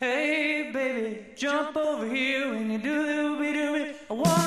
Hey baby, jump over here when you do the boogie doo doo.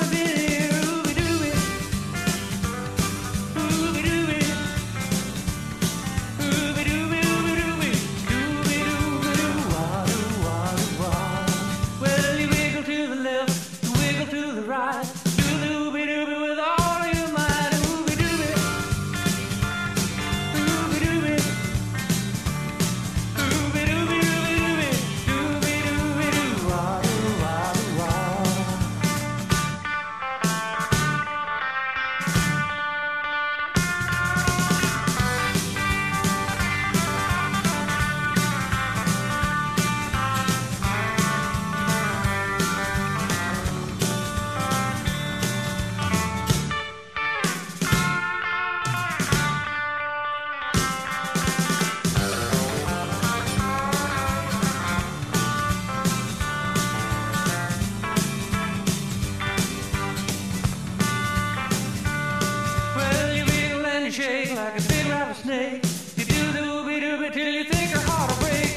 shake like a big rattlesnake. You do the dooby dooby till you think your heart'll break.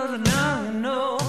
another now you know